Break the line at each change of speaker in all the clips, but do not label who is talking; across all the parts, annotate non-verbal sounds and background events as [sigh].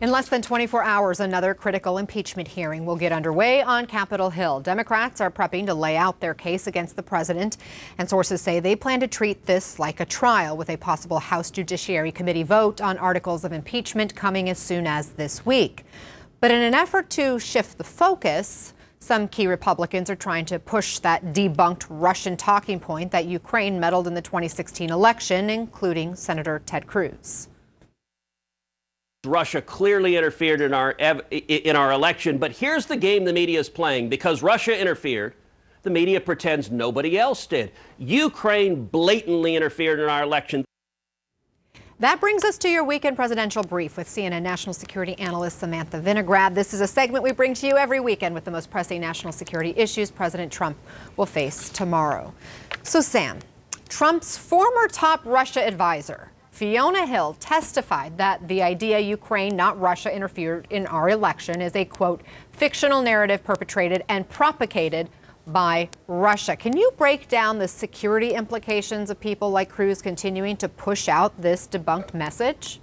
In less than 24 hours, another critical impeachment hearing will get underway on Capitol Hill. Democrats are prepping to lay out their case against the president, and sources say they plan to treat this like a trial with a possible House Judiciary Committee vote on articles of impeachment coming as soon as this week. But in an effort to shift the focus, some key Republicans are trying to push that debunked Russian talking point that Ukraine meddled in the 2016 election, including Senator Ted Cruz.
Russia clearly interfered in our in our election, but here's the game the media is playing because Russia interfered. The media pretends nobody else did. Ukraine blatantly interfered in our election.
That brings us to your weekend presidential brief with CNN national security analyst Samantha Vinograd. This is a segment we bring to you every weekend with the most pressing national security issues President Trump will face tomorrow. So, Sam, Trump's former top Russia advisor Fiona Hill testified that the idea Ukraine, not Russia, interfered in our election is a quote, fictional narrative perpetrated and propagated by Russia. Can you break down the security implications of people like Cruz continuing to push out this debunked message?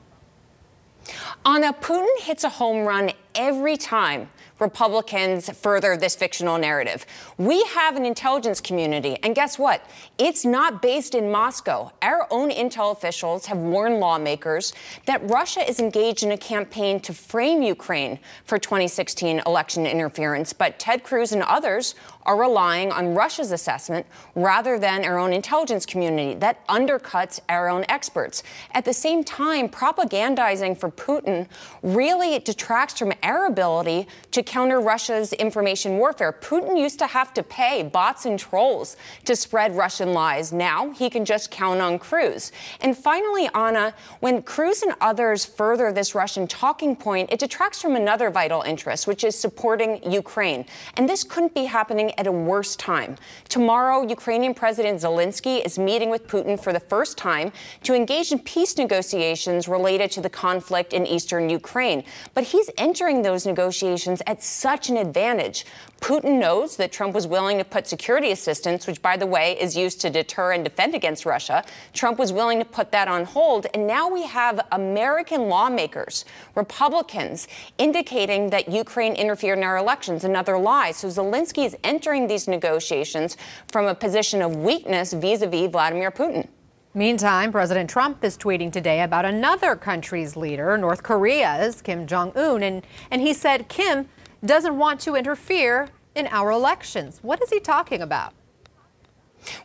Ana, Putin hits a home run every time Republicans further this fictional narrative. We have an intelligence community, and guess what? It's not based in Moscow. Our own intel officials have warned lawmakers that Russia is engaged in a campaign to frame Ukraine for 2016 election interference, but Ted Cruz and others are relying on Russia's assessment rather than our own intelligence community. That undercuts our own experts. At the same time, propagandizing for Putin really detracts from our ability to counter Russia's information warfare. Putin used to have to pay bots and trolls to spread Russian lies. Now he can just count on Cruz. And finally, Ana, when Cruz and others further this Russian talking point, it detracts from another vital interest, which is supporting Ukraine. And this couldn't be happening at a worse time. Tomorrow, Ukrainian President Zelensky is meeting with Putin for the first time to engage in peace negotiations related to the conflict in eastern Ukraine. But he's entering those negotiations at such an advantage. Putin knows that Trump was willing to put security assistance, which, by the way, is used to deter and defend against Russia. Trump was willing to put that on hold. And now we have American lawmakers, Republicans, indicating that Ukraine interfered in our elections. Another lie. So Zelensky is entering these negotiations from a position of weakness vis a vis Vladimir Putin.
Meantime, President Trump is tweeting today about another country's leader, North Korea's Kim Jong un, and, and he said Kim doesn't want to interfere in our elections. What is he talking about?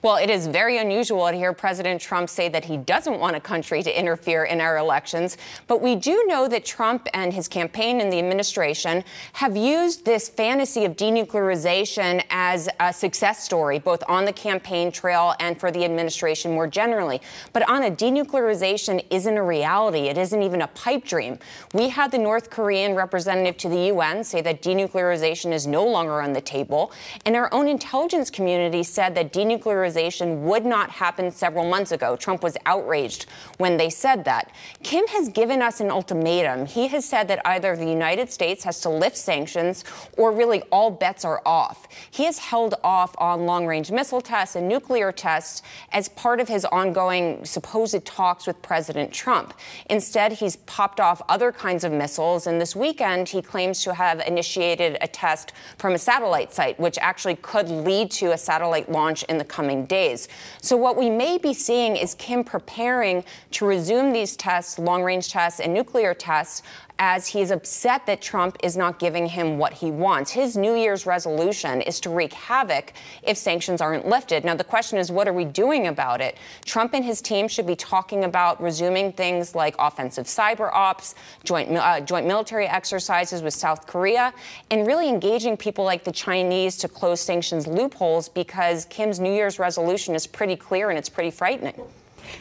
Well, it is very unusual to hear President Trump say that he doesn't want a country to interfere in our elections. But we do know that Trump and his campaign and the administration have used this fantasy of denuclearization as a success story, both on the campaign trail and for the administration more generally. But on a denuclearization isn't a reality. It isn't even a pipe dream. We had the North Korean representative to the UN say that denuclearization is no longer on the table. And our own intelligence community said that denuclearization denuclearization would not happen several months ago. Trump was outraged when they said that. Kim has given us an ultimatum. He has said that either the United States has to lift sanctions or really all bets are off. He has held off on long range missile tests and nuclear tests as part of his ongoing supposed talks with President Trump. Instead, he's popped off other kinds of missiles, and this weekend he claims to have initiated a test from a satellite site, which actually could lead to a satellite launch in the coming days. So, what we may be seeing is Kim preparing to resume these tests, long range tests, and nuclear tests as he's upset that Trump is not giving him what he wants. His New Year's resolution is to wreak havoc if sanctions aren't lifted. Now, the question is, what are we doing about it? Trump and his team should be talking about resuming things like offensive cyber ops, joint, uh, joint military exercises with South Korea, and really engaging people like the Chinese to close sanctions loopholes because Kim's New Year's resolution is pretty clear and it's pretty frightening.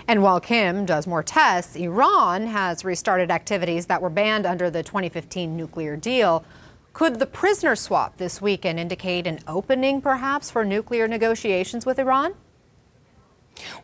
And while Kim does more tests, Iran has restarted activities that were banned under the 2015 nuclear deal. Could the prisoner swap this weekend indicate an opening, perhaps, for nuclear negotiations with Iran?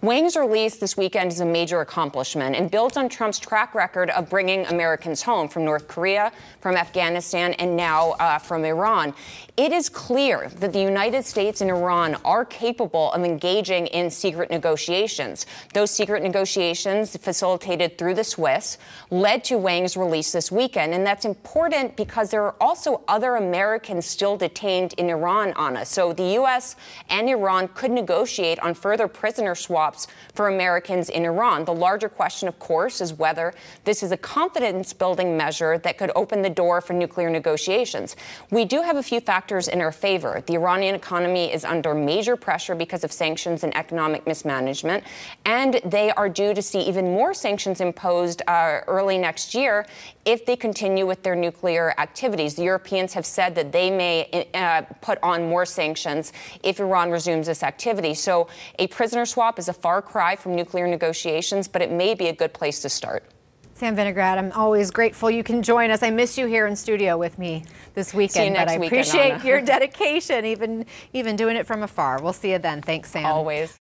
Wang's release this weekend is a major accomplishment and builds on Trump's track record of bringing Americans home from North Korea, from Afghanistan, and now uh, from Iran. It is clear that the United States and Iran are capable of engaging in secret negotiations. Those secret negotiations, facilitated through the Swiss, led to Wang's release this weekend. And that's important because there are also other Americans still detained in Iran, Ana. So the U.S. and Iran could negotiate on further prisoner swaps for Americans in Iran. The larger question, of course, is whether this is a confidence building measure that could open the door for nuclear negotiations. We do have a few factors in our favor. The Iranian economy is under major pressure because of sanctions and economic mismanagement, and they are due to see even more sanctions imposed uh, early next year if they continue with their nuclear activities. The Europeans have said that they may uh, put on more sanctions if Iran resumes this activity. So a prisoner swap is a far cry from nuclear negotiations, but it may be a good place to start.
Sam Vinograd, I'm always grateful you can join us. I miss you here in studio with me this weekend,
but
I
weekend,
appreciate
Ana.
your [laughs] dedication, even even doing it from afar. We'll see you then. Thanks, Sam.
Always.